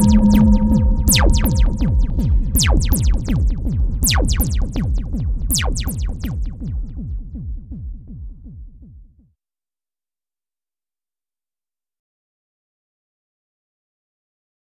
You.